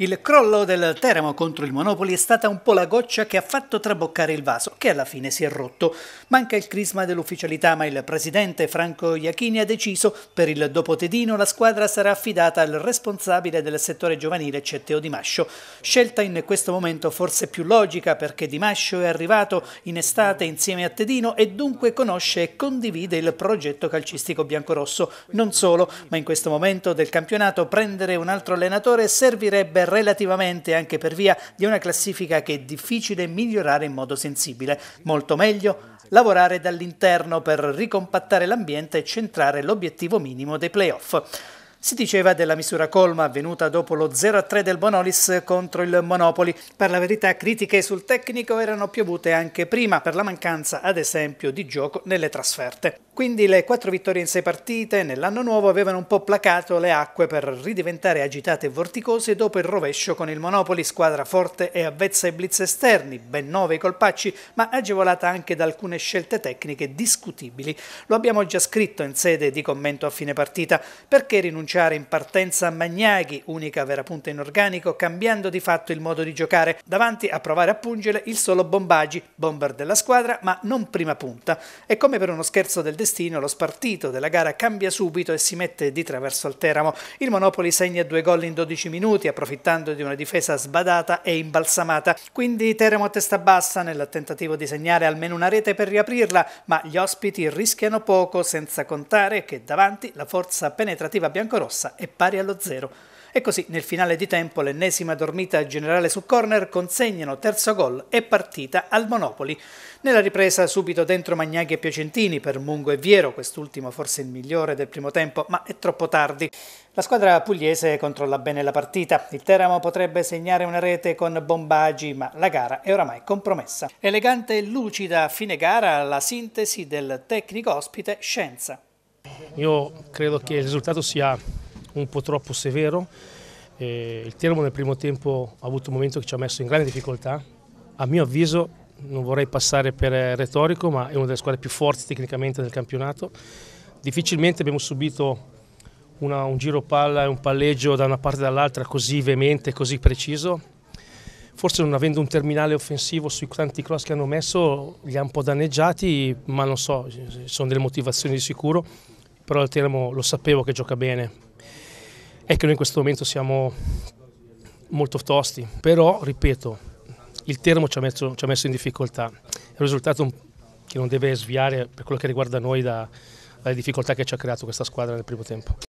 Il crollo del Teramo contro il Monopoli è stata un po' la goccia che ha fatto traboccare il vaso, che alla fine si è rotto. Manca il crisma dell'ufficialità, ma il presidente Franco Iachini ha deciso per il dopotedino la squadra sarà affidata al responsabile del settore giovanile Cetteo Di Mascio. Scelta in questo momento forse più logica perché Di Mascio è arrivato in estate insieme a Tedino e dunque conosce e condivide il progetto calcistico biancorosso. Non solo, ma in questo momento del campionato prendere un altro allenatore servirebbe relativamente anche per via di una classifica che è difficile migliorare in modo sensibile. Molto meglio lavorare dall'interno per ricompattare l'ambiente e centrare l'obiettivo minimo dei playoff. Si diceva della misura colma avvenuta dopo lo 0-3 del Bonolis contro il Monopoli. Per la verità critiche sul tecnico erano piovute anche prima per la mancanza, ad esempio, di gioco nelle trasferte. Quindi le quattro vittorie in sei partite nell'anno nuovo avevano un po' placato le acque per ridiventare agitate e vorticose dopo il rovescio con il Monopoli, squadra forte e avvezza ai blitz esterni, ben nove i colpacci, ma agevolata anche da alcune scelte tecniche discutibili. Lo abbiamo già scritto in sede di commento a fine partita, perché rinunciare rinunciare in partenza a Magnaghi, unica vera punta in organico, cambiando di fatto il modo di giocare, davanti a provare a pungere il solo Bombagi, bomber della squadra, ma non prima punta. E come per uno scherzo del destino, lo spartito della gara cambia subito e si mette di traverso al Teramo. Il Monopoli segna due gol in 12 minuti, approfittando di una difesa sbadata e imbalsamata. Quindi Teramo a testa bassa nel tentativo di segnare almeno una rete per riaprirla, ma gli ospiti rischiano poco, senza contare che davanti la forza penetrativa biancorossi rossa è pari allo zero. E così nel finale di tempo l'ennesima dormita generale su corner consegnano terzo gol e partita al Monopoli. Nella ripresa subito dentro Magnaghi e Piacentini per Mungo e Viero, quest'ultimo forse il migliore del primo tempo, ma è troppo tardi. La squadra pugliese controlla bene la partita. Il Teramo potrebbe segnare una rete con Bombagi, ma la gara è oramai compromessa. Elegante e lucida a fine gara la sintesi del tecnico ospite Scienza. Io credo che il risultato sia un po' troppo severo. Eh, il Teramo nel primo tempo ha avuto un momento che ci ha messo in grande difficoltà. A mio avviso, non vorrei passare per retorico, ma è una delle squadre più forti tecnicamente del campionato. Difficilmente abbiamo subito una, un giro palla e un palleggio da una parte e dall'altra così veemente, così preciso. Forse non avendo un terminale offensivo sui tanti cross che hanno messo li ha un po' danneggiati, ma non so, sono delle motivazioni di sicuro, però Teramo lo sapevo che gioca bene, è che noi in questo momento siamo molto tosti, però ripeto, il Termo ci ha messo, ci ha messo in difficoltà, è un risultato che non deve sviare per quello che riguarda noi da, dalle difficoltà che ci ha creato questa squadra nel primo tempo.